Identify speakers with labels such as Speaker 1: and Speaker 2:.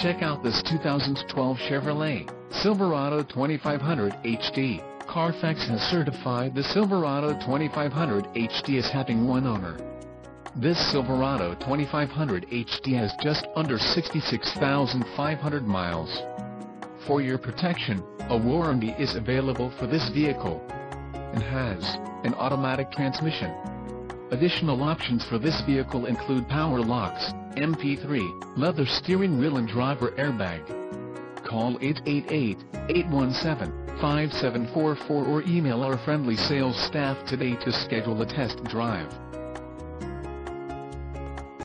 Speaker 1: Check out this 2012 Chevrolet Silverado 2500 HD. Carfax has certified the Silverado 2500 HD as having one owner. This Silverado 2500 HD has just under 66,500 miles. For your protection, a warranty is available for this vehicle and has an automatic transmission. Additional options for this vehicle include power locks, MP3, leather steering wheel and driver airbag. Call 888-817-5744 or email our friendly sales staff today to schedule a test drive.